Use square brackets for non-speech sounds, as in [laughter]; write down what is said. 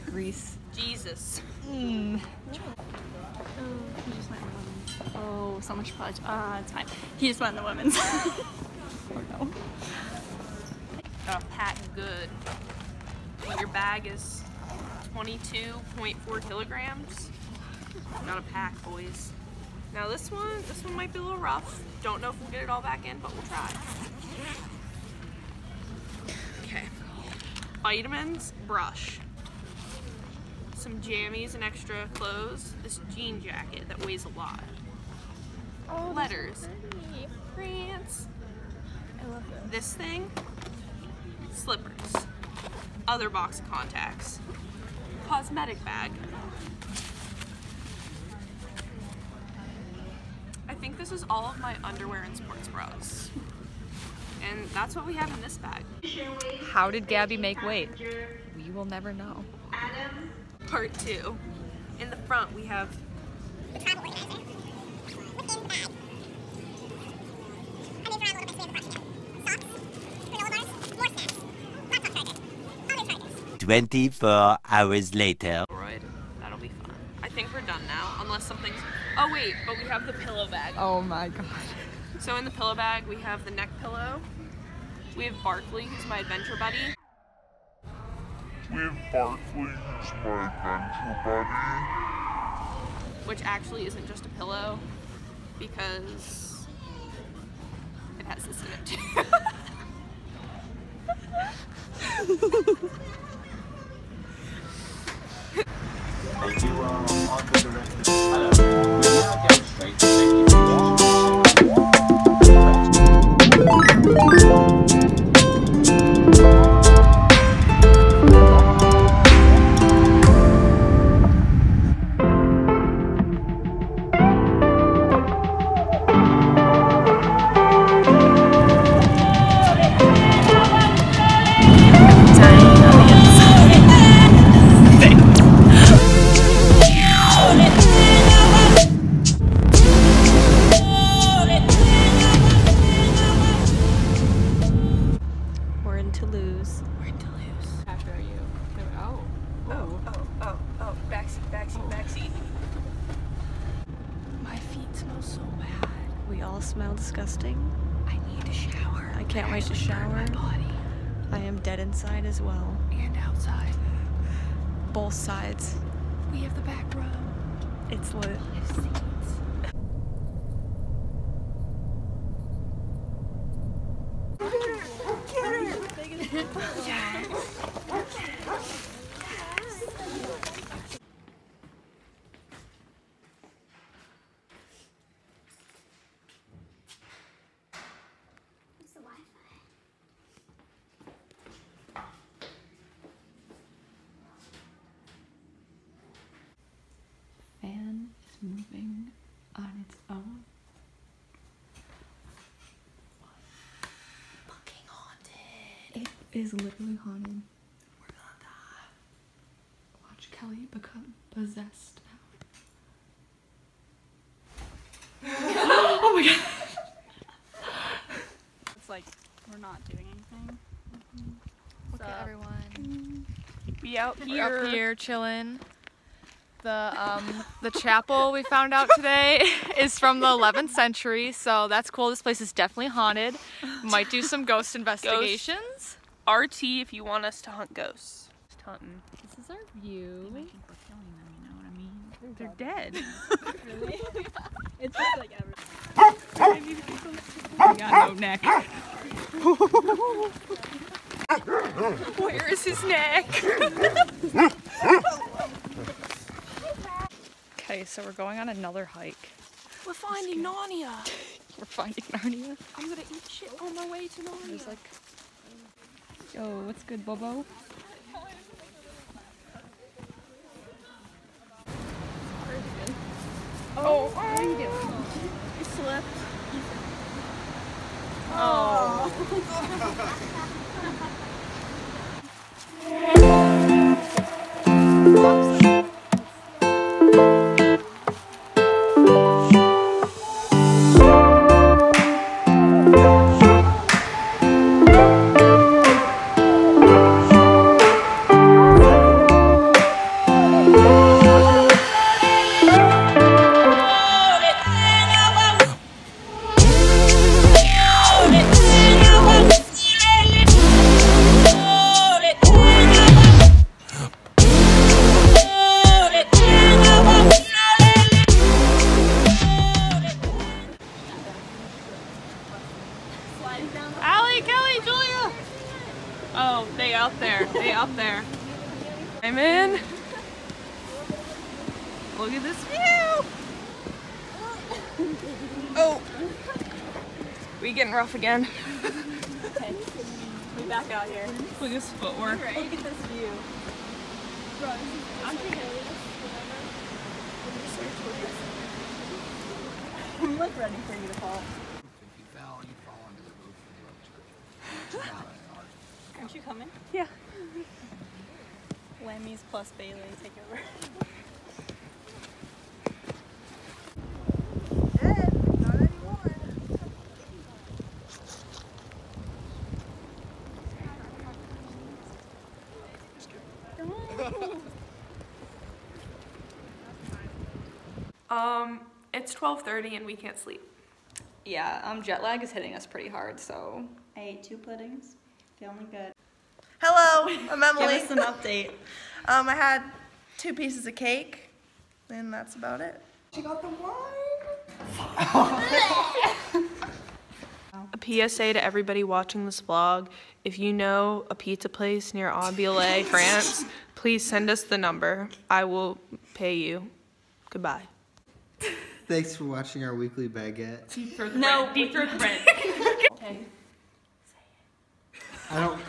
suffer. Look at that grease. Jesus. Mm. Oh, he just went in the women's. Oh, so much fudge. Ah, it's fine. He just went in the women's. oh no. Pack good. When your bag is 22.4 kilograms, not a pack, boys. Now this one, this one might be a little rough. Don't know if we'll get it all back in, but we'll try. Okay. Vitamins, brush. Some jammies and extra clothes. This jean jacket that weighs a lot. Oh, Letters. France. I love them. This thing. Slippers. Other box of contacts. Cosmetic bag. I think this is all of my underwear and sports bras. And that's what we have in this bag. How did Gabby make weight? We will never know. Part two. In the front, we have Twenty-four hours later. Polaroid. That'll be fun. I think we're done now, unless something's. Oh wait, but we have the pillow bag. Oh my god. So in the pillow bag, we have the neck pillow. We have Barkley, who's my adventure buddy. We have Barkley, who's my adventure buddy. which actually isn't just a pillow because it has this in it too. [laughs] We're smell disgusting. I need to shower. I can't wait to shower. My body I am dead inside as well. and outside. Both sides. We have the back row. It's lit. Five seats. Fan is moving on its own. Fucking haunted. It is literally haunted. We're gonna die. Watch Kelly become possessed now. [laughs] oh my god. It's like we're not doing anything. Okay, up? everyone. Be out We're up here chilling. The um the chapel we found out today [laughs] is from the 11th century, so that's cool. This place is definitely haunted. Might do some ghost investigations. RT if you want us to hunt ghosts. Just hunting. This is our view. They're dead. [laughs] [laughs] It's just like ever. I got no neck. [laughs] Where is his neck? Okay, so we're going on another hike. We're finding Narnia. We're finding Narnia. I'm gonna eat shit on my way to Narnia. There's like, yo, what's good, Bobo? Oh, oh what are you doing? Oh. Slipped. Allie, [laughs] Look at this view. Oh. We getting rough again. Okay. We back out here. Look at this footwork. Look at this view. I'm like ready for you to fall. If you fell, you'd fall under the roof of the road church. It's not an art. Aren't you coming? Yeah. Lemmy's plus Bailey take over. Um, it's 12:30 and we can't sleep. Yeah, um, jet lag is hitting us pretty hard, so. I ate two puddings. Feeling good. Hello, I'm Emily. [laughs] Give Emily. us an update. [laughs] Um, I had two pieces of cake, and that's about it. She got the wine. [laughs] A PSA to everybody watching this vlog. If you know a pizza place near Ambialet, France, please send us the number. I will pay you. Goodbye. Thanks for watching our weekly baguette. No, Deep throat rent. Okay. I don't.